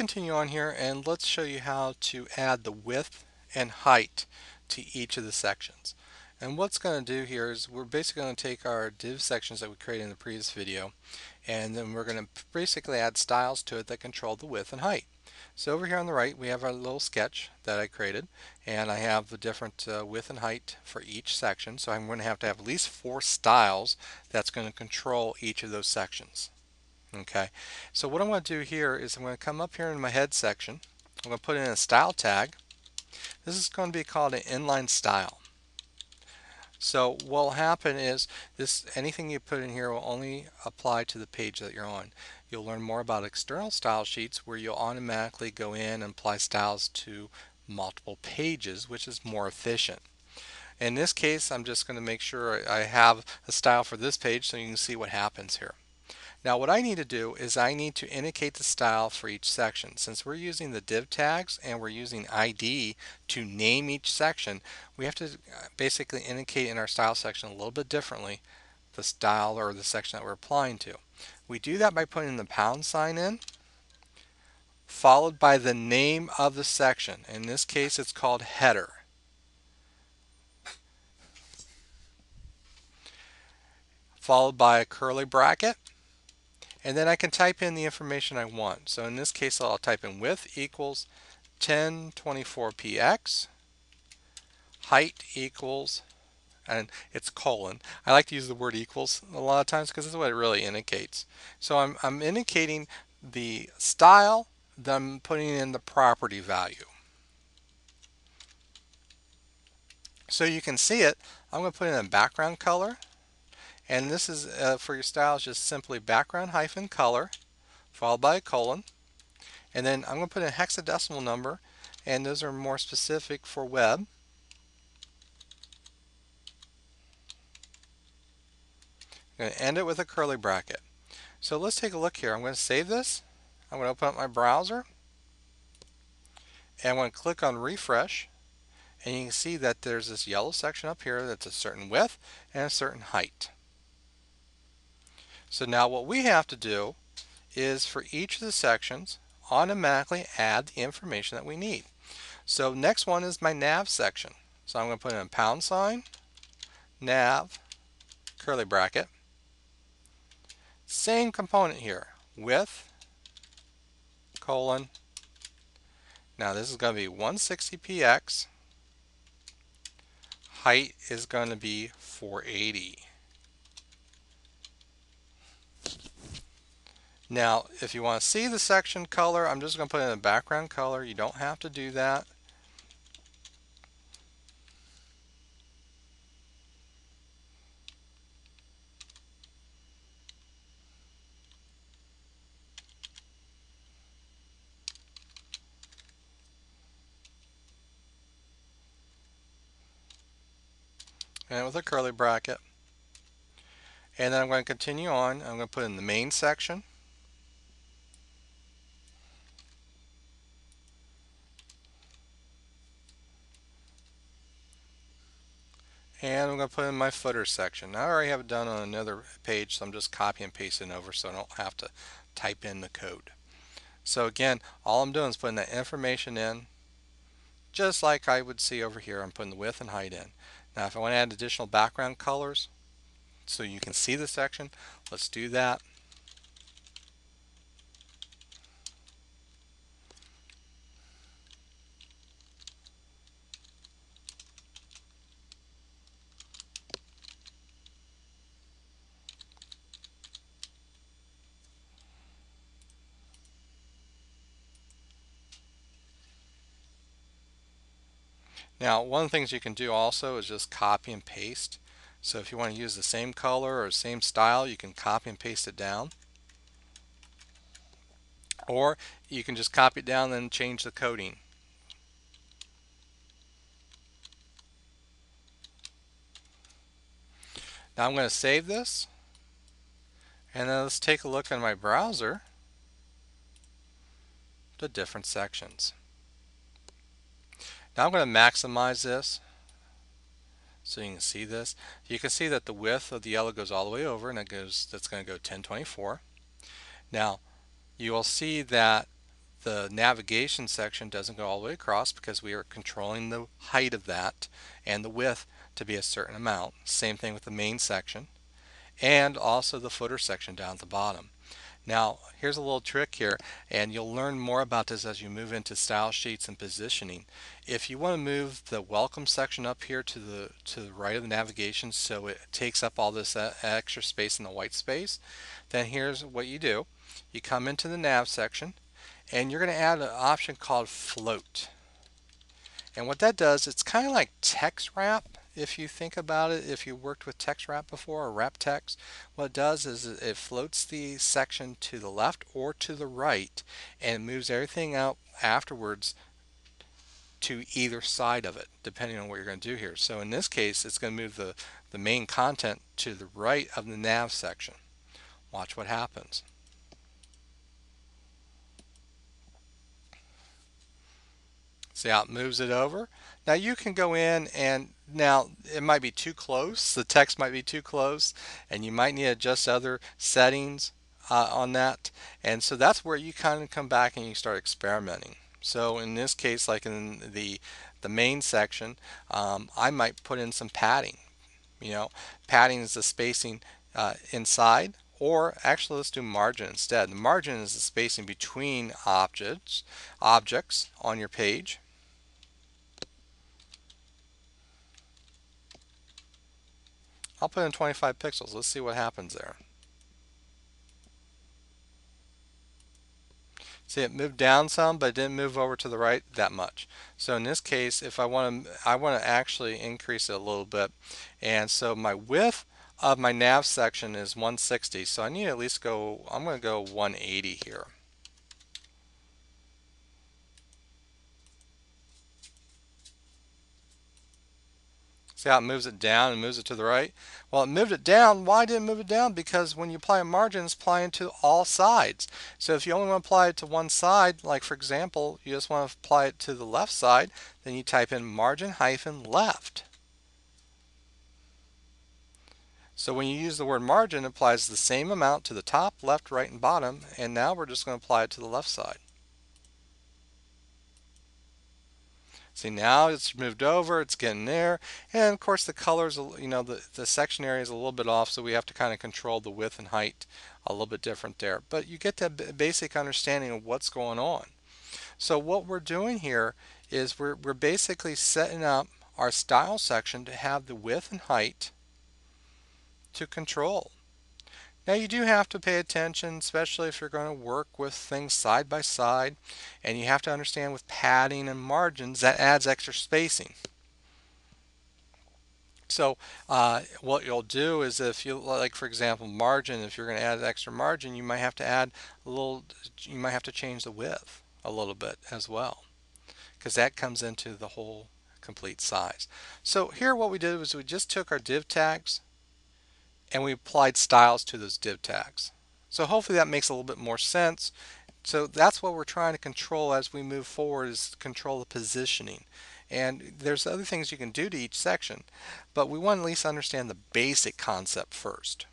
continue on here and let's show you how to add the width and height to each of the sections. And what's going to do here is we're basically going to take our div sections that we created in the previous video and then we're going to basically add styles to it that control the width and height. So over here on the right we have our little sketch that I created and I have the different uh, width and height for each section so I'm going to have to have at least four styles that's going to control each of those sections. Okay, so what I'm going to do here is I'm going to come up here in my head section I'm going to put in a style tag. This is going to be called an inline style. So what will happen is this anything you put in here will only apply to the page that you're on. You'll learn more about external style sheets where you'll automatically go in and apply styles to multiple pages which is more efficient. In this case I'm just going to make sure I have a style for this page so you can see what happens here. Now what I need to do is I need to indicate the style for each section. Since we're using the div tags and we're using ID to name each section, we have to uh, basically indicate in our style section a little bit differently the style or the section that we're applying to. We do that by putting the pound sign in followed by the name of the section. In this case it's called header. Followed by a curly bracket and then I can type in the information I want. So in this case I'll type in width equals 1024px, height equals, and it's colon. I like to use the word equals a lot of times because that's what it really indicates. So I'm, I'm indicating the style, then I'm putting in the property value. So you can see it, I'm going to put in a background color and this is uh, for your styles just simply background hyphen color followed by a colon. And then I'm going to put a hexadecimal number and those are more specific for web. I'm going to end it with a curly bracket. So let's take a look here. I'm going to save this. I'm going to open up my browser and I'm going to click on refresh and you can see that there's this yellow section up here that's a certain width and a certain height. So now what we have to do is for each of the sections automatically add the information that we need. So next one is my nav section. So I'm going to put in a pound sign, nav, curly bracket. Same component here, width, colon. Now this is going to be 160px. Height is going to be 480. Now, if you want to see the section color, I'm just going to put in a background color. You don't have to do that. and with a curly bracket. And then I'm going to continue on. I'm going to put in the main section. And I'm going to put in my footer section. Now I already have it done on another page so I'm just copy and pasting over so I don't have to type in the code. So again all I'm doing is putting that information in just like I would see over here I'm putting the width and height in. Now if I want to add additional background colors so you can see the section let's do that. Now one of the things you can do also is just copy and paste. So if you want to use the same color or same style you can copy and paste it down. Or you can just copy it down and change the coding. Now I'm going to save this and then let's take a look in my browser the different sections. Now I'm going to maximize this so you can see this. You can see that the width of the yellow goes all the way over and it goes that's going to go 1024. Now you will see that the navigation section doesn't go all the way across because we are controlling the height of that and the width to be a certain amount. Same thing with the main section and also the footer section down at the bottom. Now here's a little trick here and you'll learn more about this as you move into style sheets and positioning. If you want to move the welcome section up here to the to the right of the navigation so it takes up all this extra space in the white space then here's what you do. You come into the nav section and you're going to add an option called float. And what that does, it's kind of like text wrap if you think about it, if you worked with text wrap before or wrap text, what it does is it floats the section to the left or to the right and moves everything out afterwards to either side of it, depending on what you're going to do here. So in this case, it's going to move the, the main content to the right of the nav section. Watch what happens. See how it moves it over? Now you can go in and now it might be too close, the text might be too close, and you might need to adjust other settings uh, on that. And so that's where you kind of come back and you start experimenting. So in this case, like in the the main section, um, I might put in some padding. You know, padding is the spacing uh, inside or actually let's do margin instead. The margin is the spacing between objects objects on your page I'll put in 25 pixels. Let's see what happens there. See it moved down some but it didn't move over to the right that much. So in this case if I want to I want to actually increase it a little bit and so my width of my nav section is 160 so I need to at least go I'm going to go 180 here. See how it moves it down and moves it to the right? Well, it moved it down. Why did it move it down? Because when you apply a margin, it's applying to all sides. So if you only want to apply it to one side, like for example, you just want to apply it to the left side, then you type in margin hyphen left. So when you use the word margin, it applies the same amount to the top, left, right, and bottom, and now we're just going to apply it to the left side. See now it's moved over, it's getting there, and of course the colors, you know, the, the section area is a little bit off, so we have to kind of control the width and height a little bit different there. But you get that basic understanding of what's going on. So what we're doing here is we're, we're basically setting up our style section to have the width and height to control. Now you do have to pay attention, especially if you're going to work with things side by side, and you have to understand with padding and margins that adds extra spacing. So uh, what you'll do is if you like for example margin if you're going to add extra margin you might have to add a little you might have to change the width a little bit as well because that comes into the whole complete size. So here what we did was we just took our div tags and we applied styles to those div tags. So hopefully that makes a little bit more sense. So that's what we're trying to control as we move forward is control the positioning. And there's other things you can do to each section, but we want to at least understand the basic concept first.